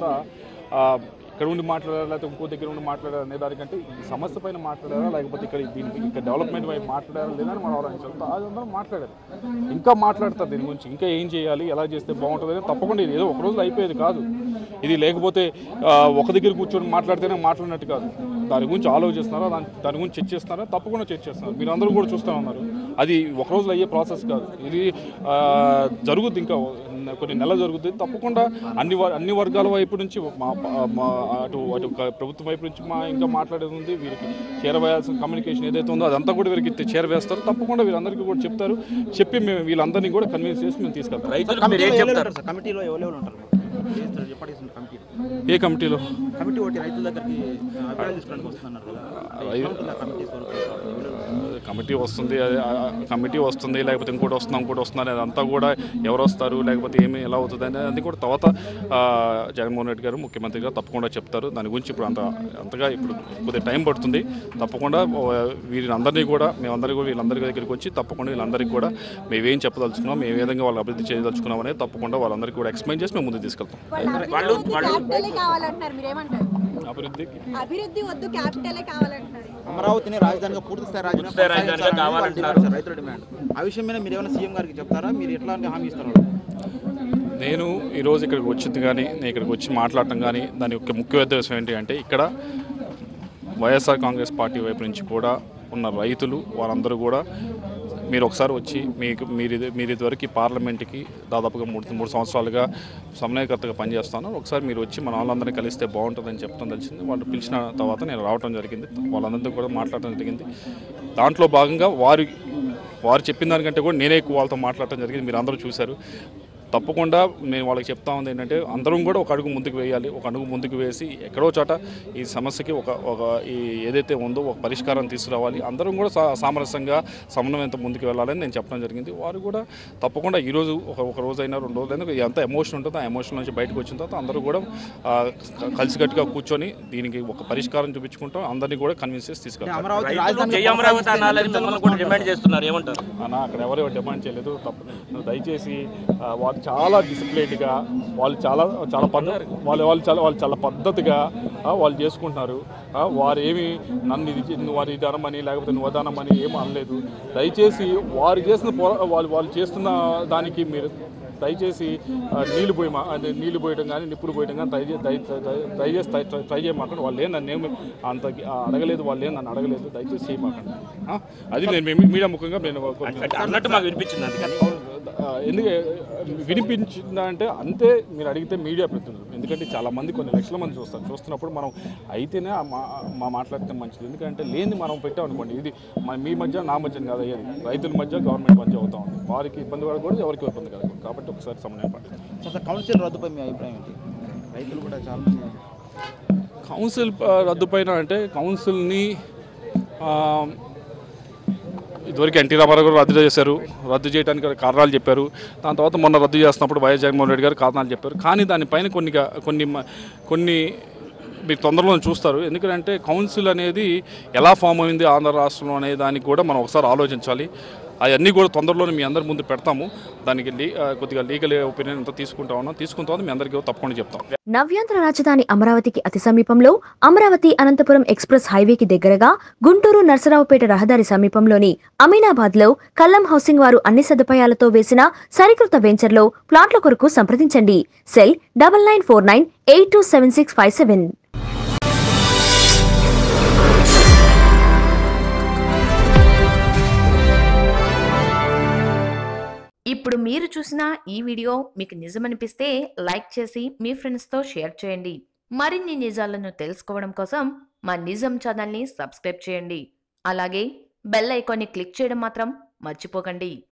está. ఇక్కడ ఉండి మాట్లాడారా లేకపోతే ఇంకో దగ్గర ఉండి మాట్లాడారా అనే దానికంటే ఈ సమస్య పైన మాట్లాడారా లేకపోతే ఇక్కడ దీనికి ఇక్కడ డెవలప్మెంట్ వైపు మాట్లాడారా లేదని మనం ఆలోచించాలి. అది అందరూ మాట్లాడారు ఇంకా మాట్లాడతారు దీని గురించి. ఇంకా ఏం చేయాలి ఎలా చేస్తే బాగుంటుంది అని తప్పకుండా ఇది ఏదో ఒక రోజు అయిపోయేది కాదు. ఇది లేకపోతే ఒక దగ్గర కూర్చొని మాట్లాడితేనే మాట్లాడినట్టు కాదు. దాని గురించి ఆలోచిస్తున్నారా దాని దాని గురించి చర్చిస్తున్నారా తప్పకుండా చర్చిస్తున్నారు మీరు అందరూ కూడా చూస్తూ ఉన్నారు. అది ఒక రోజులో అయ్యే ప్రాసెస్ కాదు. ఇది జరుగుద్ది ఇంకా కొన్ని నెలలు జరుగుతుంది తప్పకుండా అన్ని అన్ని వర్గాల వైపు నుంచి మా మా అటు అటు ప్రభుత్వం వైపు నుంచి మా ఇంకా మాట్లాడేది ఉంది. వీరికి చేరవేయాల్సిన కమ్యూనికేషన్ ఏదైతే ఉందో అదంతా కూడా వీరికి చేరవేస్తారు. తప్పకుండా వీళ్ళందరికీ కూడా చెప్తారు. చెప్పి మేము వీళ్ళందరినీ కూడా కన్విన్స్ చేసి మేము తీసుకెళ్తాం. కమిటీలో ఎవరెవరు ఉంటారు ఏ కమిటీలో? కమిటీ ఒకటి రైతుల దగ్గరికి కమిటీ వస్తుంది కమిటీ వస్తుంది లేకపోతే ఇంకోటి వస్తుంది ఇంకోటి వస్తుంది అదంతా కూడా ఎవరు వస్తారు లేకపోతే ఏమి ఎలా అవుతుంది అనేది అది కూడా తర్వాత జగన్మోహన్ రెడ్డి గారు ముఖ్యమంత్రి గారు తప్పకుండా చెప్తారు. దాని గురించి ఇప్పుడు అంత అంతగా ఇప్పుడు కొద్దిగా టైం పడుతుంది. తప్పకుండా వీళ్ళందరినీ కూడా మేమందరికీ కూడా వీళ్ళందరి దగ్గరికి వచ్చి తప్పకుండా వీళ్ళందరికీ కూడా మేమేం చెప్పదలుచుకున్నాం మేము ఏ విధంగా వాళ్ళు అభివృద్ధి చేయదలుచుకున్నాం అనేది తప్పకుండా వాళ్ళందరికీ కూడా ఎక్స్ప్లెయిన్ చేసి మేము ముందుకు తీసుకెళ్తాం. వాళ్ళు అభివృద్ధి? వద్దు క్యాపిటలే కావాలంటున్నారు. అమరావతిని రాజధానిగా పూర్తి స్థాయి రాజధానిగా కావాలంటున్నారు. రైతుల డిమాండ్. ఆ విషయం మీద మీరు ఏమైనా సీఎం గారికి చెప్తారా? మీరు ఎట్లాంటి హామీ ఇస్తున్నారు? నేను ఈరోజు ఇక్కడికి వచ్చింది కానీ నేను ఇక్కడికి వచ్చి మాట్లాడటం కానీ దాని యొక్క ముఖ్య ఉద్దేశం ఏంటి అంటే ఇక్కడ వైఎస్ఆర్ కాంగ్రెస్ పార్టీ వైపు నుంచి కూడా ఉన్న రైతులు వారందరూ కూడా మీరు ఒకసారి వచ్చి మీకు మీరు ఇది మీరు ఇదివరకు పార్లమెంట్కి దాదాపుగా మూడు మూడు సంవత్సరాలుగా సమన్వయకర్తగా పనిచేస్తాను. ఒకసారి మీరు వచ్చి మన వాళ్ళందరినీ కలిస్తే బాగుంటుందని చెప్పడం తెలిసింది. వాళ్ళు పిలిచిన తర్వాత నేను రావడం జరిగింది. వాళ్ళందరితో కూడా మాట్లాడటం జరిగింది. దాంట్లో భాగంగా వారి వారు చెప్పిన దానికంటే కూడా నేనే ఎక్కువ వాళ్ళతో మాట్లాడటం జరిగింది. మీరు అందరూ చూశారు. తప్పకుండా నేను వాళ్ళకి చెప్తా ఉంది ఏంటంటే అందరం కూడా ఒక అడుగు ముందుకు వేయాలి ఒక అడుగు ముందుకు వేసి ఎక్కడో చోట ఈ సమస్యకి ఒక ఒక ఈ ఏదైతే ఉందో ఒక పరిష్కారం తీసుకురావాలి. అందరం కూడా సా- సామరస్యంగా సమన్వయంతో ముందుకు వెళ్ళాలని నేను చెప్పడం జరిగింది. వారు కూడా తప్పకుండా ఈరోజు ఒక ఒక రోజైనా రెండు రోజులైనా ఎంత ఎమోషన్ ఉంటుందో ఆ ఎమోషన్ నుంచి బయటకు వచ్చిన తర్వాత అందరూ కూడా కలిసికట్టుగా కూర్చొని దీనికి ఒక పరిష్కారం చూపించుకుంటాం. అందరినీ కూడా కన్విన్స్ చేసి తీసుకెళ్తాం. అక్కడ ఎవరు డిమాండ్ చేయలేదు. తప్ప దయచేసి వాళ్ళు చాలా డిసిప్లైన్డ్గా వాళ్ళు చాలా చాలా పద్ధతి వాళ్ళు వాళ్ళు చాలా వాళ్ళు చాలా పద్ధతిగా వాళ్ళు చేసుకుంటున్నారు. వారు ఏమి నన్ను ఇది వారి ఇది అనమని లేకపోతే నువ్వు అది అనమని ఏమీ అనలేదు. దయచేసి వారు చేసిన వాళ్ళు వాళ్ళు చేస్తున్న దానికి మీరు దయచేసి ఆ, నీళ్ళు పోయి మా అంటే నీళ్ళు పోయడం కానీ నిప్పులు పోయడం కానీ దయచేసి దయ దయ- దయచేసి ట్రై- చేయమాకండి. వాళ్ళు ఏం నన్ను ఏమి అంత అడగలేదు వాళ్ళు ఏం నన్ను అడగలేదు. దయచేసి చేయమాకండి? అది నేను మీడియా ముఖంగా నేను అన్నట్టు మాకు వినిపించింది అందుకని. ఎందుకు వినిపించిందా అంటే అంతే మీరు అడిగితే మీడియా ప్రతినిధులు. ఎందుకంటే చాలా మంది కొన్ని లక్షల మంది చూస్తారు. చూస్తున్నప్పుడు మనం అయితేనే మా మాట్లాడితే మంచిది. ఎందుకంటే లేని మనం పెట్టామనుకోండి ఇది మీ మధ్య నా మధ్య కాదు అయ్యేది. రైతుల మధ్య గవర్నమెంట్ మధ్య అవుతా ఉంది. వారికి ఇబ్బంది పడకూడదు ఎవరికి ఇబ్బంది కలగకూడదు. కాబట్టి ఒకసారి సమన్వయం కౌన్సిల్ రద్దుపై మీ అభిప్రాయం ఏంటి? రైతులు కూడా చాలా కౌన్సిల్ ఆ, రద్దు పైన అంటే కౌన్సిల్ని ఇదివరకు ఎన్టీ రామారావు గారు రద్దు చేశారు. రద్దు చేయడానికి కారణాలు చెప్పారు. దాని తర్వాత మొన్న రద్దు చేస్తున్నప్పుడు వైఎస్ జగన్మోహన్ రెడ్డి గారు కారణాలు చెప్పారు. కానీ దానిపైన కొన్ని కొన్ని మ- కొన్ని మీరు తొందరలో చూస్తారు. ఎందుకంటే కౌన్సిల్ అనేది ఎలా ఫామ్ అయింది ఆంధ్ర రాష్ట్రంలో అనే దానికి కూడా మనం ఒకసారి ఆలోచించాలి. అవన్నీ కూడా తొందరలోనే మీ అందరి ముందు పెడతాము. దానికి కొద్దిగా లీగల్ ఒపీనియన్ అంతా తీసుకుంటా ఉన్నాం. తీసుకున్న తర్వాత మీ అందరికీ తప్పకుండా చెప్తాం. నవ్యాంధ్ర రాజధాని అమరావతికి అతి సమీపంలో అమరావతి అనంతపురం ఎక్స్ప్రెస్ హైవేకి దగ్గరగా గుంటూరు నర్సరావుపేట రహదారి సమీపంలోని అమీనాబాద్లో కల్లం హౌసింగ్ వారు అన్ని సదుపాయాలతో వేసిన సరికృత వెంచర్లో ప్లాట్ల కొరకు సంప్రదించండి. Cell double nine four nine eight two seven six five seven. ఇప్పుడు మీరు చూసిన ఈ వీడియో మీకు నిజమనిపిస్తే లైక్ చేసి మీ ఫ్రెండ్స్తో షేర్ చేయండి. మరిన్ని నిజాలను తెలుసుకోవడం కోసం మా నిజం ఛానల్ని సబ్స్క్రైబ్ చేయండి. అలాగే బెల్ ఐకాన్ని క్లిక్ చేయడం మాత్రం మర్చిపోకండి.